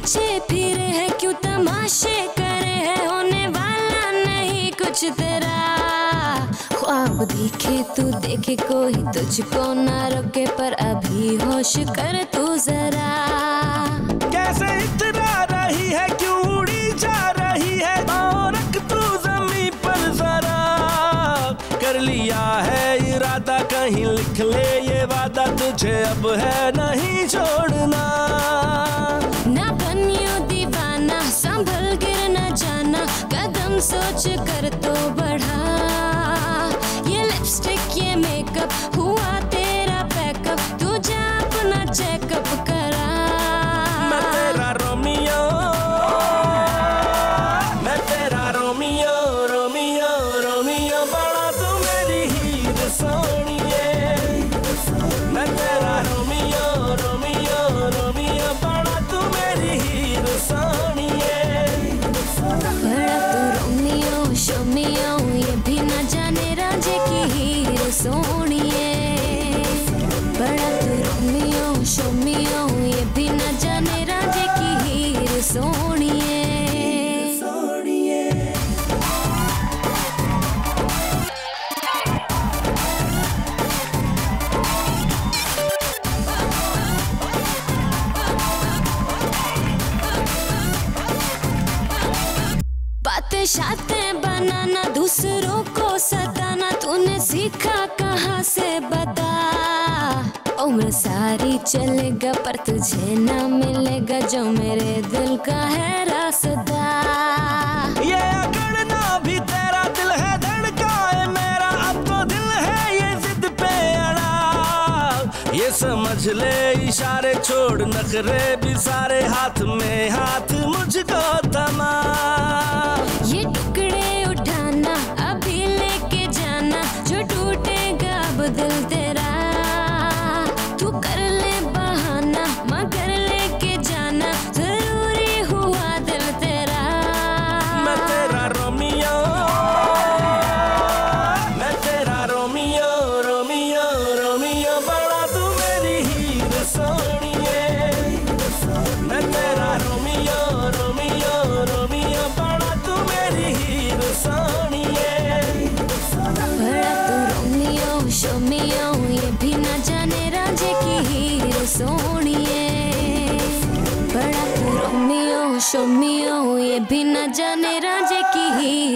पीछे फिरे है, क्यों तमाशे करे है? होने वाला नहीं कुछ तेरा। ख्वाब देखे तू, देखे कोई तुझको ना रोके, पर अभी होश कर तू जरा। कैसे इतना रही है, क्यों उड़ी जा रही है? रख तू जमी पर जरा। कर लिया है इरादा, कहीं लिख ले ये वादा, तुझे अब है नहीं छोड़ना। सोच कर तो बढ़ा। ये लिपस्टिक ये मेकअप नखरे भी सारे हाथ में हाथ मुझको थमा।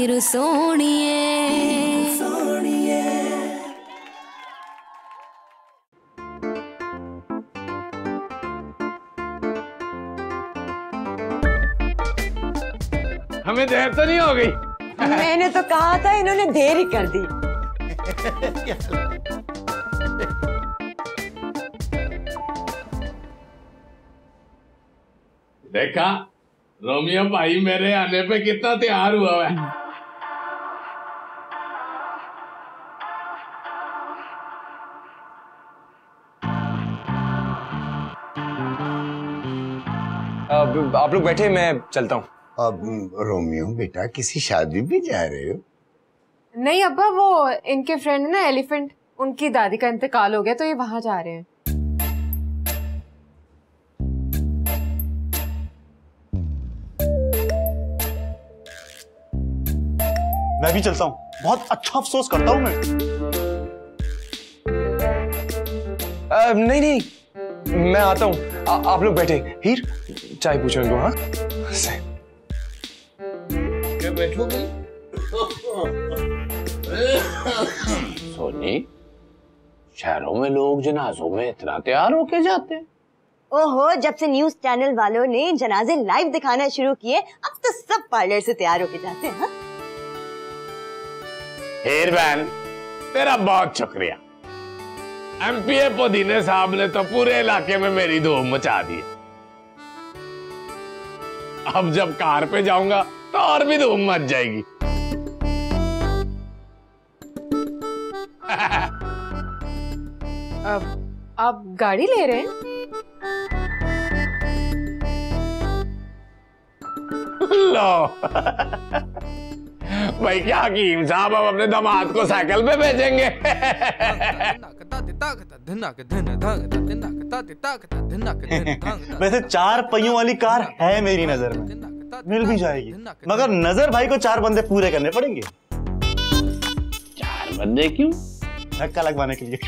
मीरू सोनी हमें देर तो नहीं हो गई। मैंने तो कहा था इन्होंने देर ही कर दी। देखा रोमियो भाई मेरे आने पे कितना तैयार हुआ है। आप लोग बैठे मैं चलता हूँ। अब रोमियो बेटा किसी शादी भी जा रहे हो? नहीं अब्बा वो इनके फ्रेंड ना एलिफेंट उनकी दादी का इंतकाल हो गया तो ये वहाँ जा रहे हैं। मैं भी चलता हूँ। बहुत अच्छा अफसोस करता हूँ मैं। अ, नहीं नहीं मैं आता हूँ। आ- आप लोग बैठे। हीर चाय पूछो इनको हाँ बैठो सोनी शहरों में लोग जनाजों में इतना तैयार होके जाते हैं। ओहो जब से न्यूज़ चैनल वालों ने जनाजे लाइव दिखाना शुरू किए अब तो सब पार्लर से तैयार होके जाते हैं हाँ? हेर बहन तेरा बहुत शुक्रिया। एमपीए पुदीने साहब ने तो पूरे इलाके में मेरी धूम मचा दी। अब जब कार पे जाऊँगा तो और भी धूम मच जाएगी। अब आप गाड़ी ले रहे हैं? लो। भाई क्या हकीम साहब अब अपने दामाद को साइकिल पे भेजेंगे? वैसे चार पहियों वाली कार है मेरी नज़र में। मिल भी जाएगी। मगर नज़र भाई को चार बंदे पूरे करने पड़ेंगे। चार बंदे क्यों? धक्का लगवाने के लिए।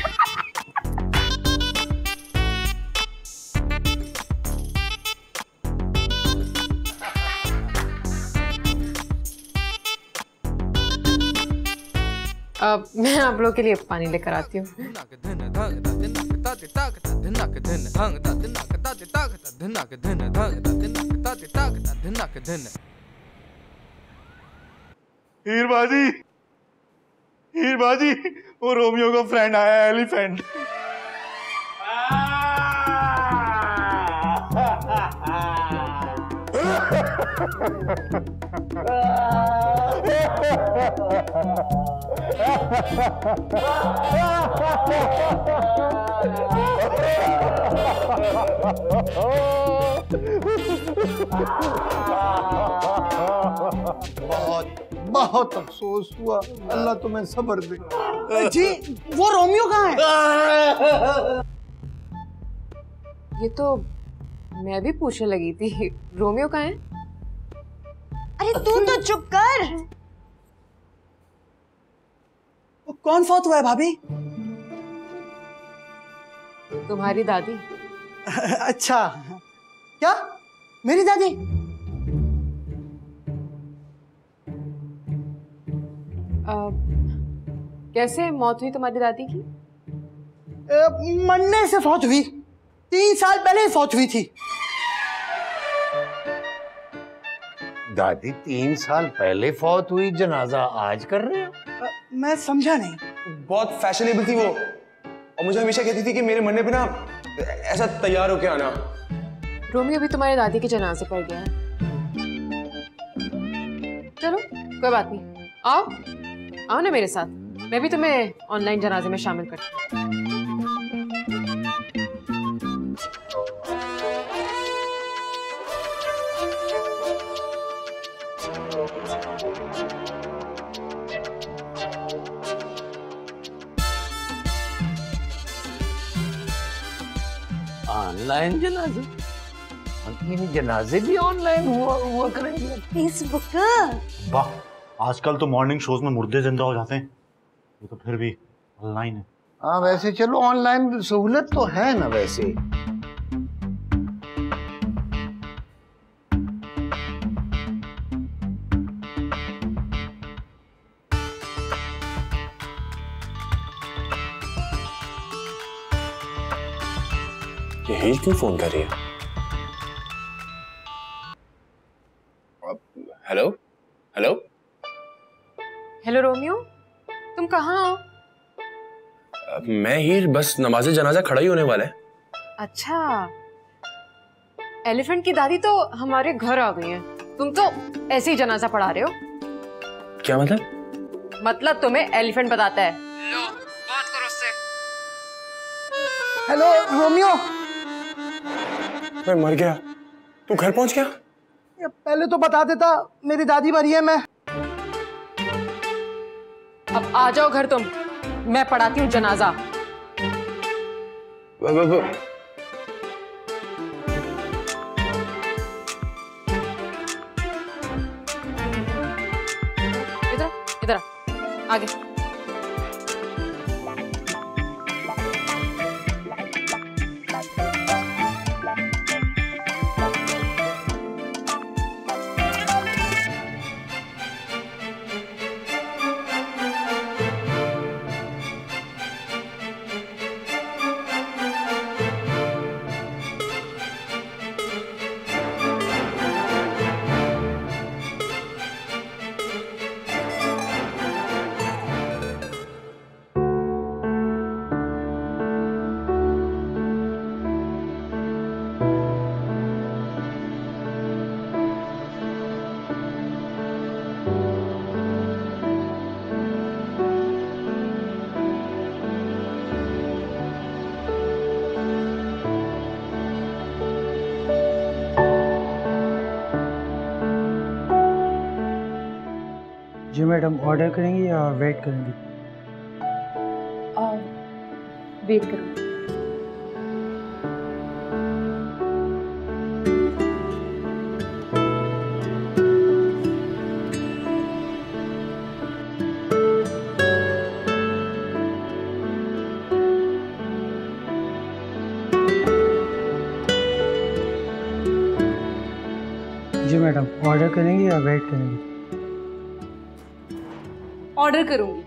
अब मैं आप लोग के लिए पानी लेकर आती हूँ। हीर बाजी वो रोमियो का फ्रेंड आया एलिफेंट बहुत बहुत अफसोस हुआ। अल्लाह तुम्हें सबर दे। जी वो रोमियो कहाँ है? ये तो मैं भी पूछने लगी थी। रोमियो कहाँ है? अरे तू तो चुप कर वो कौन फौत हुआ है भाभी? तुम्हारी दादी। अच्छा। क्या? मेरी दादी? अ, कैसे मौत हुई तुम्हारी दादी की? ए, मरने से फौत हुई। तीन साल पहले ही फौत हुई थी। दादी तीन साल पहले फौत हुई जनाजा आज कर रहे हो? मैं समझा नहीं। बहुत फैशनेबल थी वो। और मुझे हमेशा कहती थी कि मेरे मरने पे ना ऐसा तैयार होके आना। रोमी अभी तुम्हारी दादी के जनाजे पर गया है। चलो कोई बात नहीं। आओ। आओ ना मेरे साथ। मैं भी तुम्हें ऑनलाइन जनाजे में शामिल करती हूँ। ऑनलाइन जनाजे। और जनाजे भी ऑनलाइन हुआ हुआ करेंगे। फेसबुक वाह आजकल तो मॉर्निंग शोज़ में मुर्दे ज़िंदा हो जाते हैं। ये तो फिर भी ऑनलाइन है। हाँ वैसे चलो ऑनलाइन सहूलत तो है ना वैसे। क्यों फ़ोन कर रही है? हेलो? हेलो? Hello Romeo? तुम कहाँ हो? मैं ही बस नमाज़ जनाजा खड़ा ही होने वाला है। अच्छा। एलिफेंट की दादी तो हमारे घर आ गई है। तुम तो ऐसे ही जनाजा पढ़ा रहे हो। क्या मतलब? मतलब तुम्हें एलिफेंट बताता है। लो बात करो उससे। Hello Romeo? मैं मर गया। तू घर पहुँच गया? ये पहले तो बता देता मेरी दादी मरी है मैं। अब आ जाओ घर तुम। मैं पढ़ाती हूँ जनाजा। ब- ब- ब- मैडम ऑर्डर करेंगी या वेट करेंगी? वेट करो। जी मैडम ऑर्डर करेंगी या वेट करेंगी? ऑर्डर करूँगी।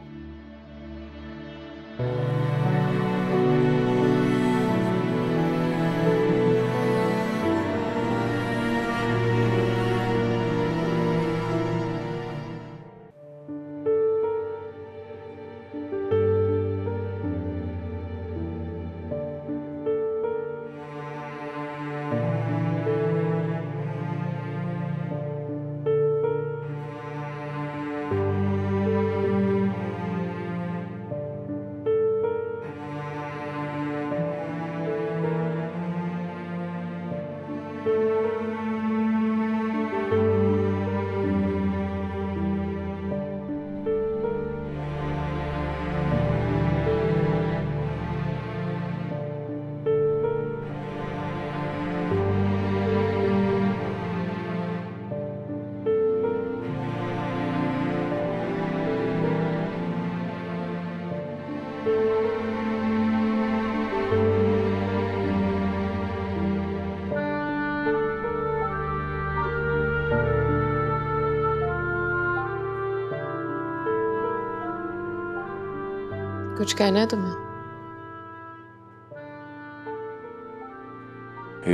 कुछ कहना है तुम्हें?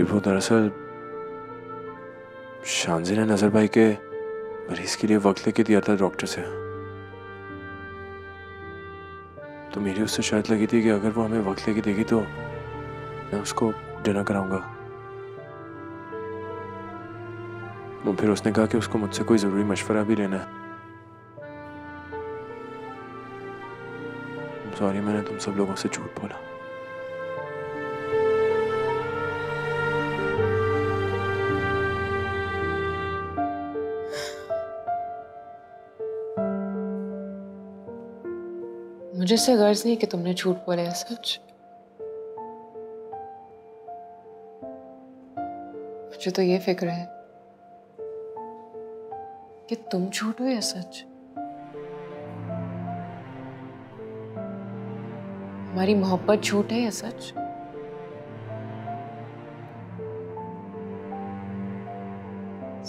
वो दरअसल शानजी ने नज़र भाई के मरीज़ के लिए वक्त लेके दिया था डॉक्टर से। तो मेरी उससे शर्त लगी थी कि अगर वो हमें वक्त लेके देगी तो मैं उसको डिनर कराऊँगा। वो फिर उसने कहा कि उसको मुझसे कोई ज़रूरी मशवरा भी लेना है। सॉरी, मैंने तुम सब लोगों से झूठ बोला। मुझे इससे गर्ज नहीं कि तुमने झूठ बोला है, सच। मुझे तो ये फ़िक्र है कि तुम झूठ हो या सच। हमारी मोहब्बत झूठ है या सच?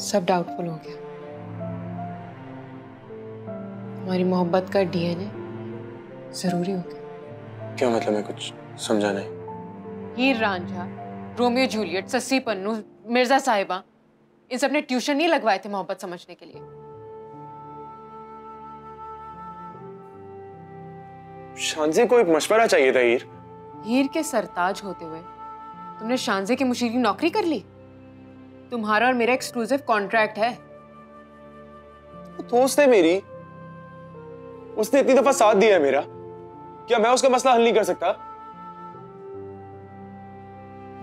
सब डाउटफुल हो गया। हमारी मोहब्बत का डीएनए ज़रूरी हो गया। क्या मतलब मैं कुछ समझा नहीं? हीर रांझा रोमियो जूलियट सस्सी पन्नू मिर्ज़ा साहिबा इन सबने ट्यूशन नहीं लगवाए थे मोहब्बत समझने के लिए। शानजे को एक मशवरा चाहिए था हीर। हीर के सरताज होते हुए तुमने शानजे की मुशीर की नौकरी कर ली? तुम्हारा और मेरा एक्सक्लूसिव कॉन्ट्रैक्ट है। दोस्त है मेरी। उसने इतनी दफ़ा साथ दिया है मेरा। क्या मैं उसका मसला हल नहीं कर सकता?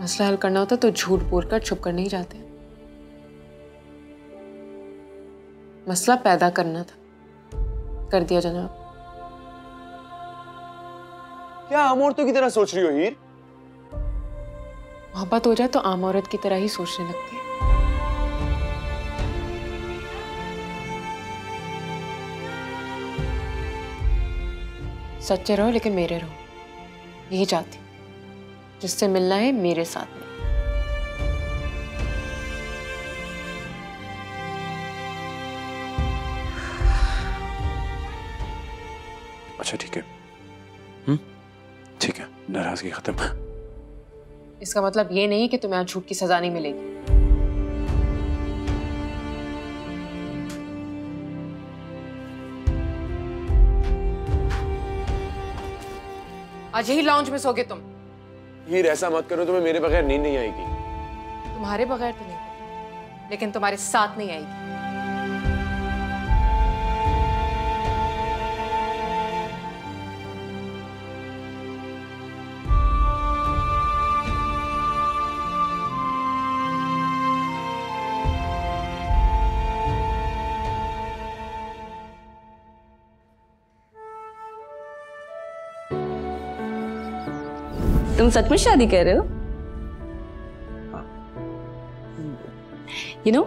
मसला हल करना होता तो झूठ बोल कर छुप कर नहीं जाते। मसला पैदा करना था। कर दिया जनाब। क्या आम औरतों की तरह सोच रही हो हीर? मोहब्बत हो जाए तो आम औरत की तरह ही सोचने लगती है। सच्चे रहो लेकिन मेरे रहो। यही चाहती जिससे मिलना है मेरे साथ में। अच्छा ठीक है। ठीक नाराज़गी खत्म। इसका मतलब ये नहीं कि तुम्हें आज झूठ की सजा नहीं मिलेगी। आज यही लॉन्च में सोगे तुम। हीर ऐसा मत करो तुम्हें मेरे बगैर नींद नहीं आएगी। तुम्हारे बगैर तो नहीं लेकिन तुम्हारे साथ नहीं आएगी। तुम सच में शादी कर रहे हो? यू नो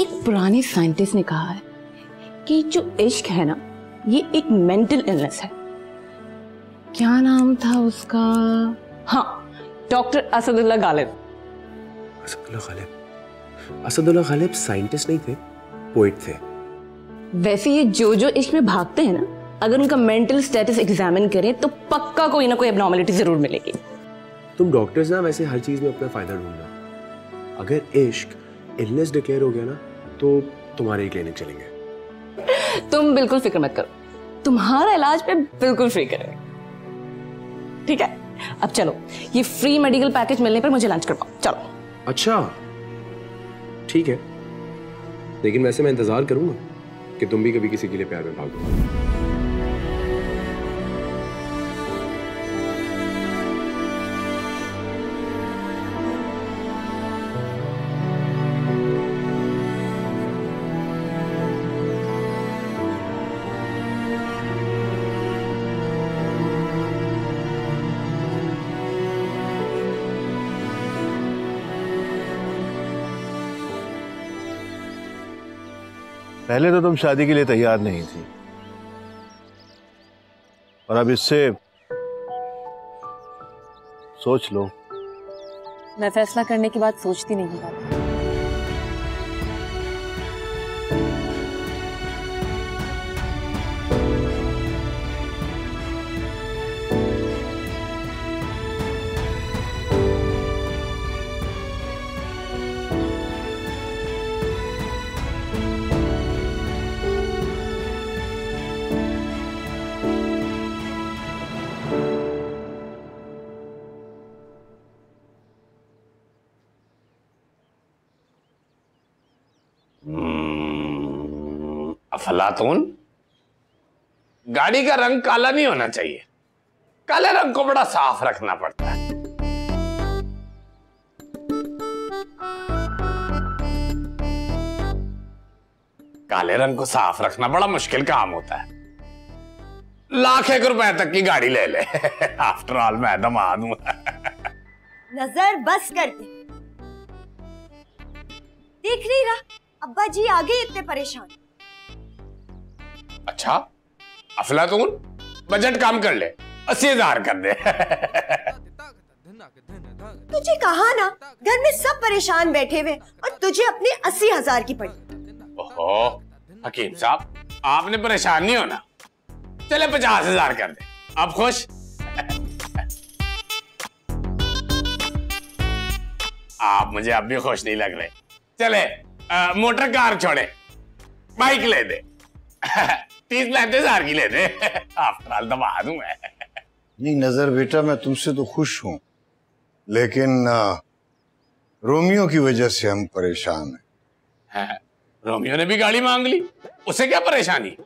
एक पुराने साइंटिस्ट ने कहा है कि जो इश्क है ना ये एक मेंटल इलनेस है। क्या नाम था उसका? हाँ डॉक्टर असदुल्ला गालिब। असदुल्ला गालिब? असदुल्ला गालिब साइंटिस्ट नहीं थे पोइट थे। वैसे ये जो जो इश्क में भागते हैं ना अगर उनका मेंटल स्टेटस एग्जामिन करें तो पक्का कोई ना कोई एबनॉर्मलिटी ज़रूर मिलेगी। तुम डॉक्टर्स ना वैसे हर चीज़ में अपना फ़ायदा ढूंढना। अगर इश्क इलनेस डिक्लेयर हो गया ना तो तुम्हारे ही क्लिनिक चलेंगे। तुम बिल्कुल फ़िक्र मत करो। तुम्हारा इलाज पे बिल्कुल फ्री करें ठीक है? अब चलो ये फ्री मेडिकल पैकेज मिलने पर मुझे लंच करवाओ। चलो। अच्छा। ठीक है। लेकिन वैसे मैं इंतज़ार करूँगा कि तुम भी कभी किसी के लिए प्यार में भागो पहले तो तुम शादी के लिए तैयार नहीं थी। और अब इससे सोच लो। मैं फैसला करने के बाद सोचती नहीं हूँ। अफलातून गाड़ी का रंग काला नहीं होना चाहिए। काले रंग को बड़ा साफ़ रखना पड़ता है। काले रंग को साफ़ रखना बड़ा मुश्किल काम होता है। लाख एक रुपए तक की गाड़ी ले ले। आफ्टर ऑल मैं दमाद हूँ। नज़र बस कर दे देख नहीं रहा? अब्बा जी आगे इतने परेशान। अच्छा अफलातून बजट काम कर ले अस्सी हज़ार कर दे। तुझे कहा ना घर में सब परेशान बैठे हुए और तुझे अपने अस्सी हज़ार की पड़ी। ओहो हकीम साहब आपने परेशान नहीं होना। चले पचास हज़ार कर दे आप खुश? आप मुझे अब भी खुश नहीं लग रहे। चले आ, मोटर कार छोड़े बाइक ले दे। तीस पैंतीस हज़ार की ले दे दबा दूँ मैं। नहीं नज़र बेटा मैं तुमसे तो खुश हूँ। लेकिन रोमियो की वजह से हम परेशान हैं। है, रोमियो ने भी गाड़ी मांग ली। उसे क्या परेशानी?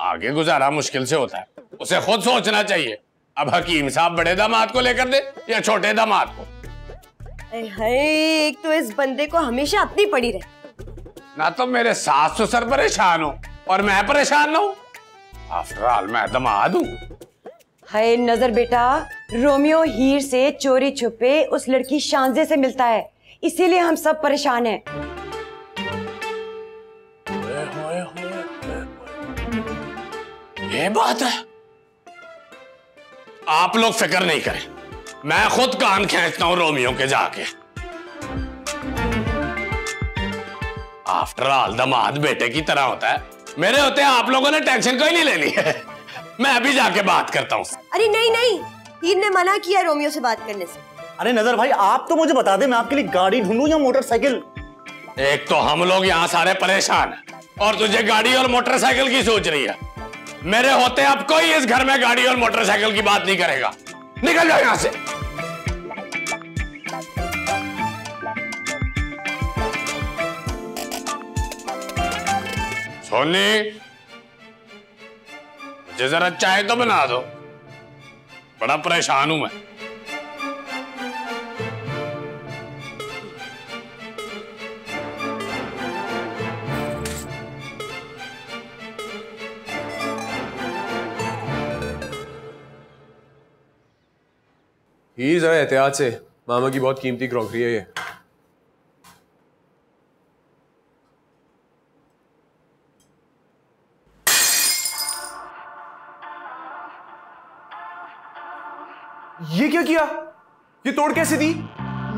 आगे गुजारा मुश्किल से होता है। उसे खुद सोचना चाहिए। अब हकीम साहब बड़े दामाद को लेकर दे या छोटे दामाद को? हाय, एक तो इस बंदे को हमेशा अपनी पड़ी रहे। ना तो मेरे सास ससुर परेशान हो। और मैं परेशान ना हूँ। आफ्टर ऑल मैं दमाद हूँ। हाय नज़र बेटा रोमियो हीर से चोरी छुपे उस लड़की शांजे से मिलता है। इसीलिए हम सब परेशान हैं। ये बात है। आप लोग फ़िक्र नहीं करें। मैं खुद कान खेचता हूँ रोमियो के जाके। आफ्टर ऑल दमाद बेटे की तरह होता है। मेरे होते आप लोगों ने टेंशन कोई नहीं लेनी है। मैं अभी जाके बात करता हूँ। अरे नहीं नहीं हीर ने मना किया रोमियो से बात करने से। अरे नज़र भाई आप तो मुझे बता दे मैं आपके लिए गाड़ी ढूंढूं या मोटरसाइकिल? एक तो हम लोग यहाँ सारे परेशान और तुझे गाड़ी और मोटरसाइकिल की सोच रही है। मेरे होते अब कोई इस घर में गाड़ी और मोटरसाइकिल की बात नहीं करेगा। निकल जाओ यहाँ से। सोनी, मुझे जरा चाय तो बना दो। बड़ा परेशान हूँ मैं। जरा एहतियात से मामा की बहुत कीमती क्रॉकरी है ये। ये क्या किया? ये तोड़ कैसे दी?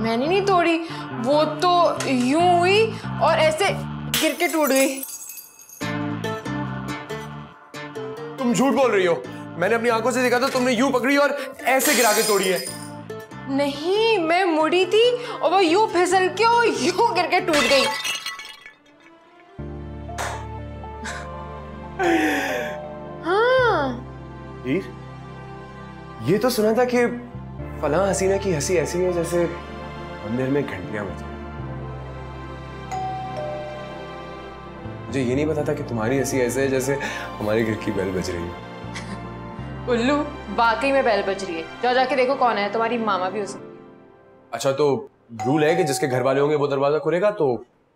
मैंने नहीं तोड़ी वो तो यूँ हुई और ऐसे गिर के टूट गई। तुम झूठ बोल रही हो। मैंने अपनी आँखों से देखा था तुमने यूँ पकड़ी और ऐसे गिरा के तोड़ी है। नहीं मैं मुड़ी थी और वो यूँ फिसल के और यूँ गिर के टूट गई। हाँ हीर? ये तो सुना था कि फला हसीना की हँसी ऐसी है जैसे मंदिर में घंटियाँ बज मुझे ये नहीं पता था कि तुम्हारी हँसी ऐसे है जैसे हमारे घर की बेल बज रही है। उल्लू वाकई में बैल बज रही है। जाओ जाके देखो कौन है तुम्हारी मामा भी हो सकती अच्छा तो रूल है कि जिसके घर वाले होंगे वो दरवाज़ा खुलेगा तो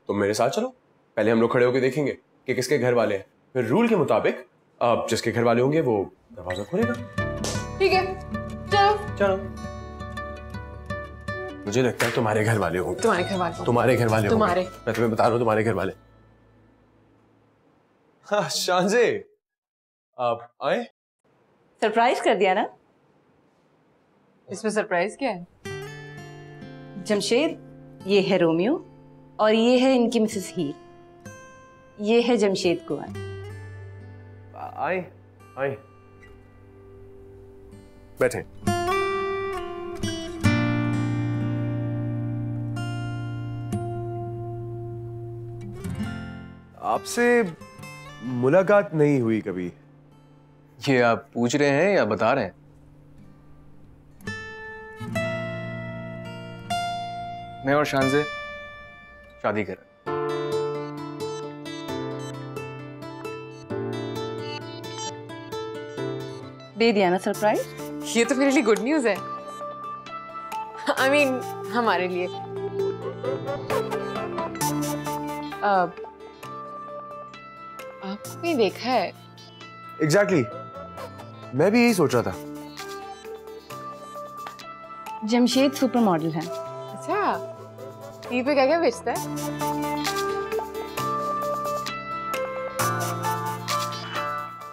तुम मेरे साथ चलो। पहले हम लोग खड़े होकर देखेंगे कि किसके घर वाले हैं। फिर रूल के मुताबिक अब जिसके घर वाले होंगे वो दरवाज़ा खुलेगा। ठीक है चलो। चलो। मुझे लगता है तुम्हारे घर वाले होंगे। तुम्हारे घर वाले तुम्हारे घर वाले तुम्हारे। मैं तुम्हें बता रहा हूँ तुम्हारे घर वाले हाँ शांजे आप आए? सरप्राइज़ कर दिया ना? इसमें सरप्राइज़ क्या है? जमशेद ये है रोमियो और ये है इनकी मिसेस हीर ये है जमशेद कुमार। आए आए। बैठे। आपसे मुलाकात नहीं हुई कभी। ये आप पूछ रहे हैं या बता रहे हैं? मैं और शान से शादी कर दे दिया ना सरप्राइज़? ये तो मेरे लिए गुड न्यूज़ है। आई I मीन mean, हमारे लिए। अब आपको कहीं देखा है। Exactly exactly. मैं भी यही सोच रहा था। जमशेद सुपर मॉडल है। अच्छा टीवी पे क्या क्या बेचता है?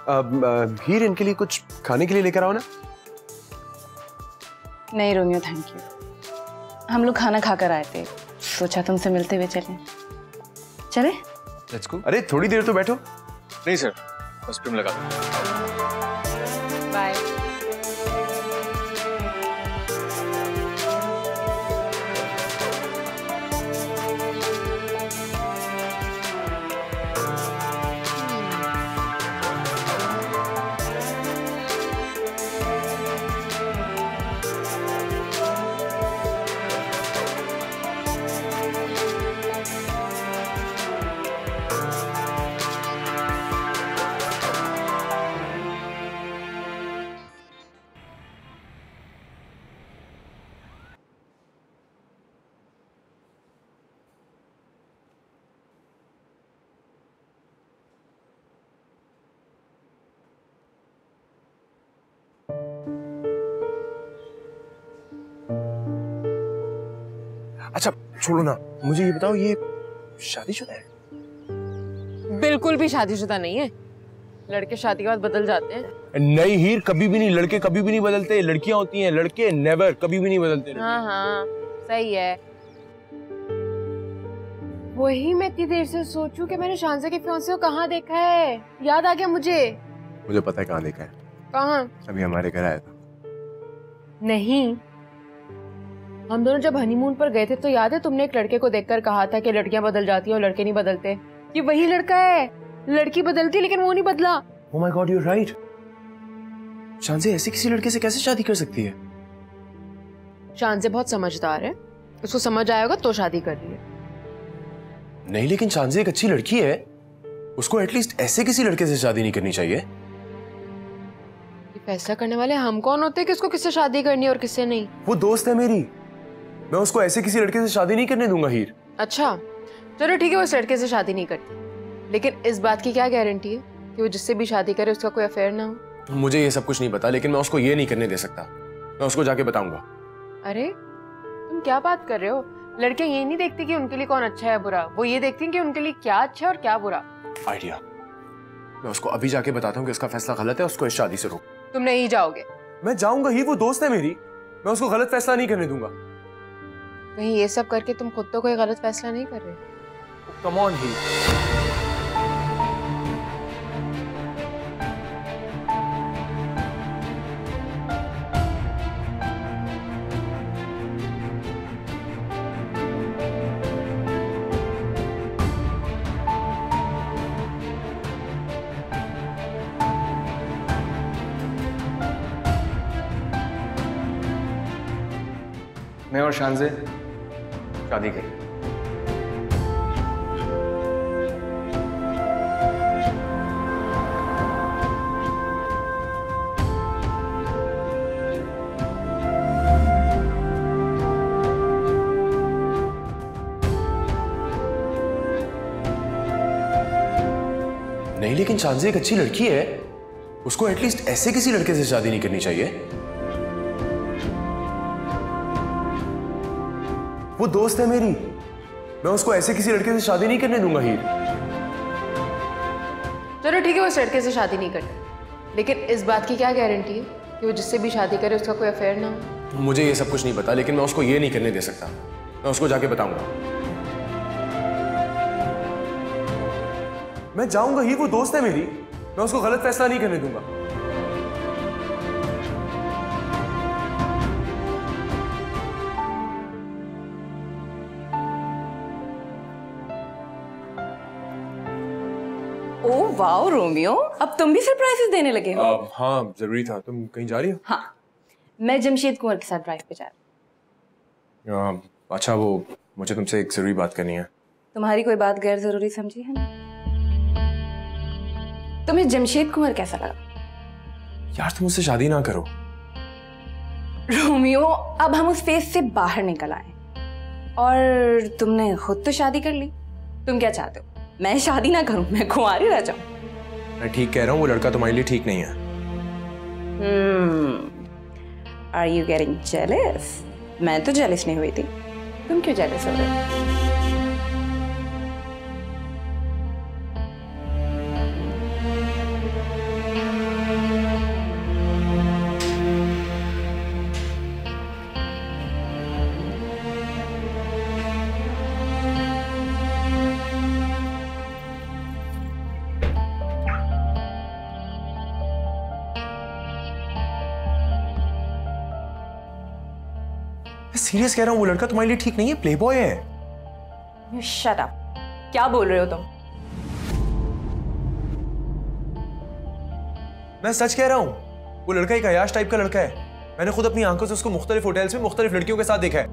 अब अ, हीर इनके लिए कुछ खाने के लिए लेकर आओ ना। नहीं रोमियो थैंक यू हम लोग खाना खाकर आए थे। सोचा तुमसे मिलते हुए चलें। चले? लेट्स गो अरे थोड़ी देर तो बैठो। नहीं सर बस प्रेम लगा दो। छोड़ो ना मुझे ये बताओ ये शादीशुदा है? बिल्कुल भी शादीशुदा नहीं है। लड़के शादी के बाद बदल जाते हैं। नहीं हीर कभी भी नहीं लड़के कभी भी नहीं बदलते लड़कियाँ होती हैं लड़के नेवर कभी भी नहीं बदलते हाँ हाँ सही है। वही मैं इतनी देर से सोचूं कि मैंने शांजा के फियांसे को कहाँ देखा है? याद आ गया मुझे। मुझे पता है कहाँ देखा है। कहाँ? अभी हमारे घर आया था। नहीं। हम दोनों जब हनीमून पर गए थे तो याद है तुमने एक लड़के को देखकर कहा था कि लड़कियाँ बदल जाती हैं और लड़के नहीं बदलते? ये वही लड़का है। लड़की बदलती है, लेकिन वो नहीं बदला। ओ my god you are right Shanzay ऐसे किसी लड़के से कैसे शादी कर सकती है? शांजे बहुत समझदार है। उसको समझ आया होगा तो शादी कर रही है। नहीं लेकिन शांजे एक अच्छी लड़की है। उसको एटलीस्ट ऐसे किसी लड़के से शादी नहीं करनी चाहिए। फैसला करने वाले हम कौन होते हैं कि उसको किससे शादी करनी है और किससे नहीं? वो दोस्त है मेरी। मैं उसको ऐसे किसी लड़के से शादी नहीं करने दूँगा हीर। अच्छा चलो ठीक है वो इस लड़के से शादी नहीं करती। लेकिन इस बात की क्या गारंटी है कि वो जिससे भी शादी करे उसका कोई अफेयर ना हो? मुझे ये सब कुछ नहीं पता लेकिन मैं उसको ये नहीं करने दे सकता। मैं उसको जाके बताऊँगा। अरे तुम क्या बात कर रहे हो? लड़कियाँ ये नहीं देखती कि उनके लिए कौन अच्छा है बुरा। वो ये देखती हैं कि उनके लिए क्या अच्छा है और क्या बुरा। आइडिया। मैं उसको अभी जाके बताता हूँ कि उसका फैसला गलत है उसको इस शादी से रोक। तुम नहीं जाओगे। मैं जाऊँगा ही वो दोस्त है मेरी। मैं उसको गलत फैसला नहीं करने दूँगा। कहीं ये सब करके तुम खुद तो कोई गलत फैसला नहीं कर रहे? कम ऑन ही मैं और शान से शादी करें नहीं, लेकिन शांजे एक अच्छी लड़की है। उसको एटलीस्ट ऐसे किसी लड़के से शादी नहीं करनी चाहिए। वो दोस्त है मेरी। मैं उसको ऐसे किसी लड़के से शादी नहीं करने दूँगा हीर। चलो ठीक है वो इस लड़के से शादी नहीं करती लेकिन इस बात की क्या गारंटी है कि वो जिससे भी शादी करे उसका कोई अफेयर ना हो? मुझे ये सब कुछ नहीं पता लेकिन मैं उसको ये नहीं करने दे सकता। मैं उसको जाके बताऊँगा। मैं जाऊँगा ही वो दोस्त है मेरी। मैं उसको गलत फैसला नहीं करने दूँगा। वाओ रोमियो अब तुम भी सरप्राइजेस देने लगे हो। अब हाँ ज़रूरी था। तुम कहीं जा रही हो? हाँ। मैं जमशेद कुंवर के साथ ड्राइव पे जा रही आ, अच्छा वो मुझे तुमसे एक ज़रूरी बात करनी है। तुम्हारी कोई बात गैर ज़रूरी समझी है? तुम्हें जमशेद कुंवर कैसा लगा? यार तुम उससे शादी ना करो। रोमियो अब हम उस फेस से बाहर निकल आए। और तुमने खुद तो शादी कर ली। तुम क्या चाहते हो? मैं शादी ना करूँ मैं कुंवारी रह जाऊँ। मैं ठीक कह रहा हूँ, वो लड़का तुम्हारे लिए ठीक नहीं है। आर यू गेटिंग जेलस मैं तो जेलस नहीं हुई थी। तुम क्यों जेलस हो रहे हो सीरियस कह रहा हूँ वो लड़का तुम्हारे लिए ठीक नहीं है प्ले बॉय है शट अप क्या बोल रहे हो तुम? मैं सच कह रहा हूँ वो लड़का एक अयाश टाइप का लड़का है। मैंने खुद अपनी आँखों से उसको मुख्तलिफ़ होटल्स में मुख्तलिफ़ लड़कियों के साथ देखा है।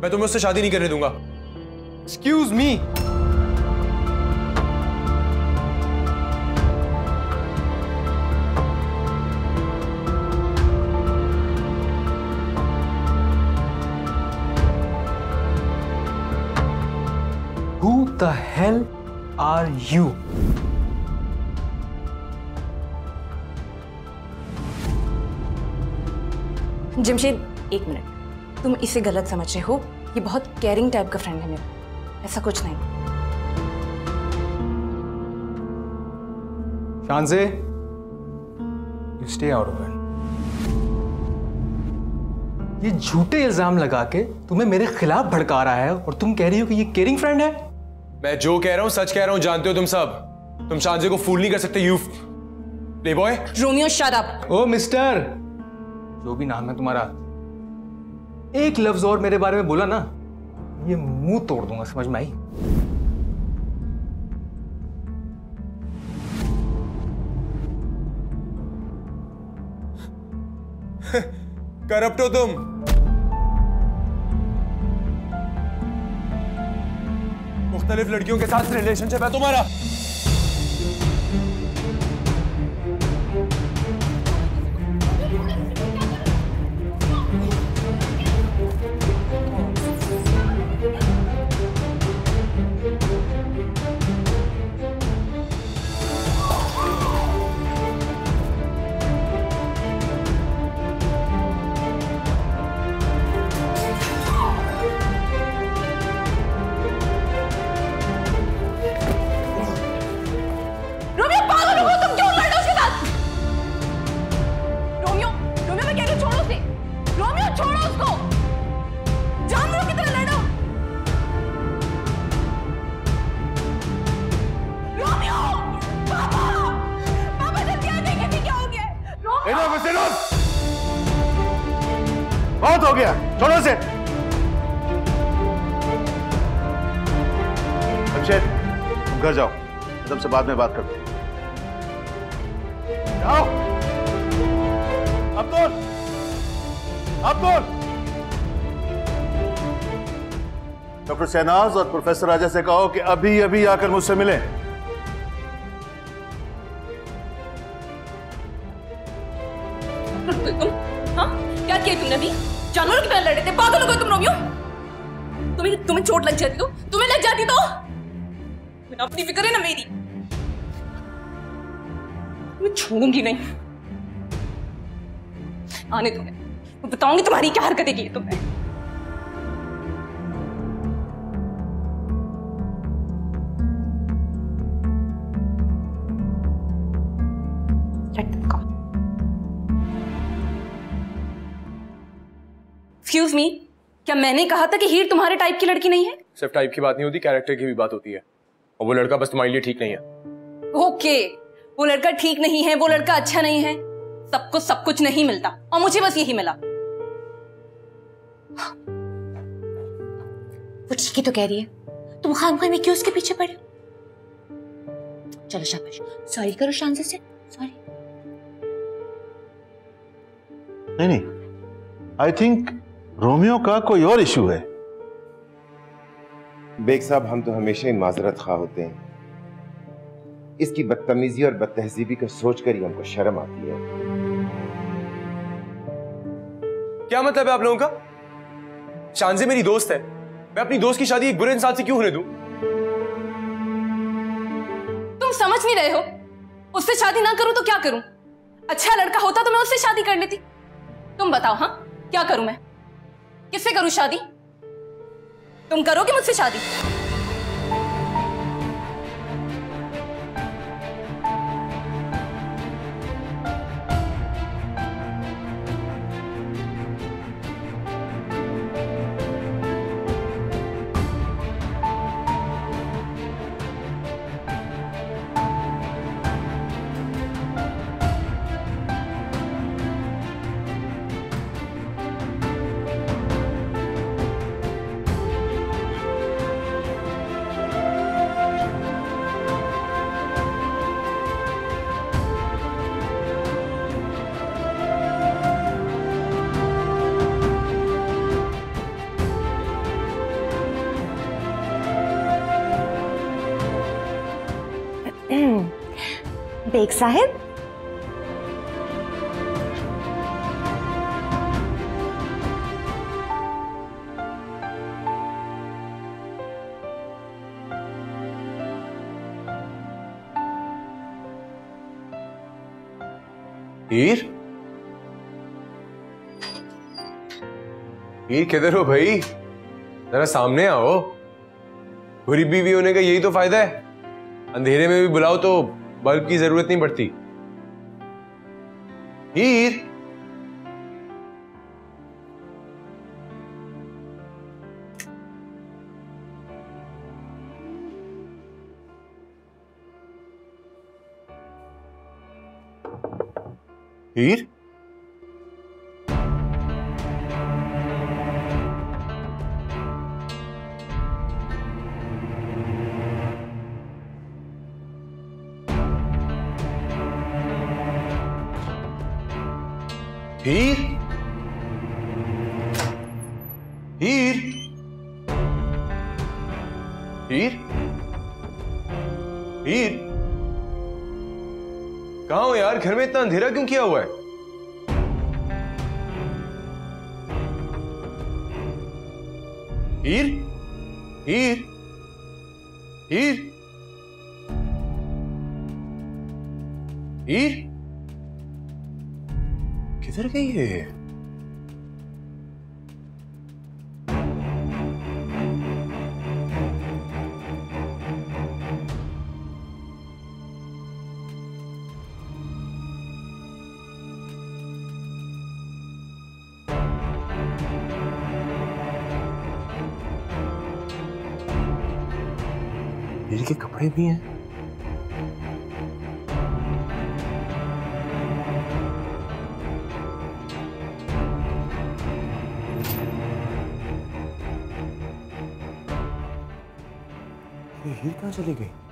मैं तुम्हें उससे शादी नहीं करने दूँगा। Excuse me the hell are you? Jamshed एक मिनट तुम इसे गलत समझ रहे हो? ये बहुत केयरिंग टाइप का फ्रेंड है मेरा. ऐसा कुछ नहीं. शानजे स्टे आउट ऑफ़ ये झूठे इल्ज़ाम लगा के तुम्हें मेरे खिलाफ भड़का रहा है और तुम कह रही हो कि ये केयरिंग फ्रेंड है? मैं जो कह रहा हूँ सच कह रहा हूँ जानते हो तुम सब। तुम शांजे को फूल नहीं कर सकते you playboy Romeo shut up oh mister जो भी नाम है तुम्हारा। एक लफ्ज और मेरे बारे में बोला ना ये मुँह तोड़ दूँगा समझ में आई? करप्ट हो तुम। मुख्तलिफ़ लड़कियों के साथ रिलेशनशिप है तुम्हारा। इनफ बहुत हो गया, छोड़ो से अक्षय घर जाओ तुमसे बाद में बात करते जाओ। अब्दुल अब्दुल। डॉक्टर शहनाज और प्रोफेसर राजा से कहो कि अभी अभी आकर मुझसे मिलें। तुम्हारी क्या हरकतें की है तुमने एक्सक्यूज मी क्या मैंने कहा था कि हीर तुम्हारे टाइप की लड़की नहीं है? सिर्फ़ टाइप की बात नहीं होती कैरेक्टर की भी बात होती है। और वो लड़का बस तुम्हारे लिए ठीक नहीं है। Okay okay. वो लड़का ठीक नहीं है वो लड़का अच्छा नहीं है। सबको सब कुछ नहीं मिलता और मुझे बस यही मिला। वो ठीक ही तो कह रही है। तुम खाम खाम में क्यों उसके पीछे पड़े चलो शाबाश। सॉरी करो शांति से। सॉरी नहीं नहीं। आई थिंक रोमियो का कोई और इशू है। बेग साहब हम तो हमेशा ही माजरत खा होते हैं। इसकी बदतमीजी और बदतहजीबी को सोचकर ही हमको शर्म आती है। क्या मतलब है आप लोगों का? शानजे मेरी दोस्त है। मैं अपनी दोस्त की शादी एक बुरे इंसान से क्यों होने दूँ? तुम समझ नहीं रहे हो। उससे शादी ना करूँ तो क्या करूँ? अच्छा लड़का होता तो मैं उससे शादी कर लेती। तुम बताओ हाँ? क्या करूँ मैं? किससे करूँ शादी? तुम करोगे मुझसे शादी? बेग साहब। हीर? हीर किधर हो भाई? जरा सामने आओ। बुरी बीवी होने का यही तो फ़ायदा है। अंधेरे में भी बुलाओ तो बल्ब की ज़रूरत नहीं पड़ती। हीर। हीर? इतना अंधेरा क्यों किया हुआ है? हीर? हीर? हीर के कपड़े भी हैं। हीर कहाँ चली गई?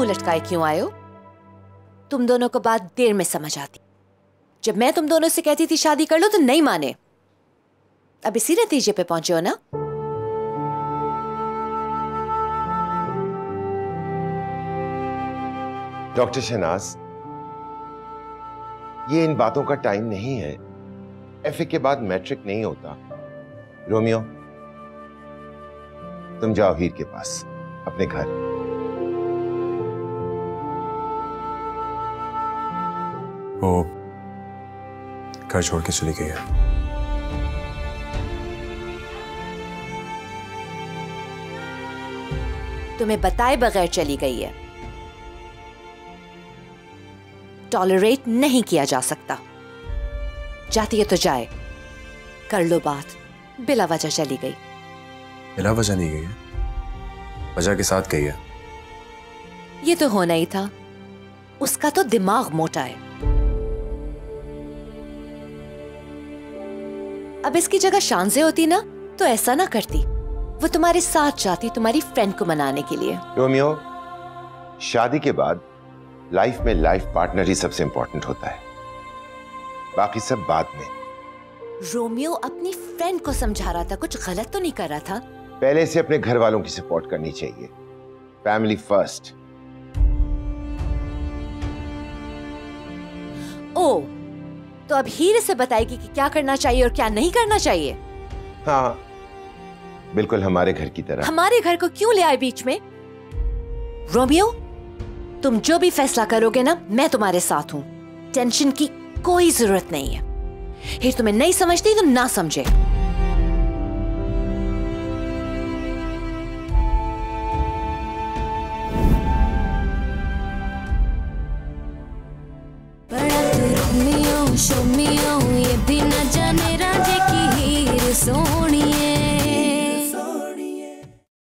मुँह लटकाए क्यों हो? तुम दोनों को बात देर में समझ आती। जब मैं तुम दोनों से कहती थी शादी कर लो तो नहीं माने। अब इसी नतीजे पे पहुँचे हो ना? डॉक्टर शहनाज, ये इन बातों का टाइम नहीं है। एफए के बाद मैट्रिक नहीं होता। रोमियो, तुम जाओ हीर के पास, अपने घर। वो घर छोड़ के चली गई है। तुम्हें बताए बगैर चली गई है। टॉलरेट नहीं किया जा सकता। जाती है तो जाए। कर लो बात। बिला वजह चली गई। बिला वजह नहीं गई है। वजह के साथ गई है। ये तो होना ही था। उसका तो दिमाग मोटा है। अब इसकी जगह शानजे होती ना तो ऐसा ना करती। वो तुम्हारे साथ जाती तुम्हारी फ्रेंड को मनाने के लिए। रोमियो शादी के बाद लाइफ में लाइफ पार्टनर ही सबसे इंपॉर्टेंट होता है। बाकी सब बाद में। रोमियो अपनी फ्रेंड को समझा रहा था कुछ गलत तो नहीं कर रहा था? पहले से अपने घर वालों की सपोर्ट करनी चाहिए। फैमिली फ़र्स्ट ओ तो अब हीरे से बताएगी कि क्या करना चाहिए और क्या नहीं करना चाहिए। हाँ बिल्कुल हमारे घर की तरह। हमारे घर को क्यों ले आए बीच में? रोमियो तुम जो भी फैसला करोगे ना मैं तुम्हारे साथ हूँ। टेंशन की कोई ज़रूरत नहीं है। हीर तुम्हें नहीं समझती तो ना समझे। बड़ा तू रोमियो शोमियो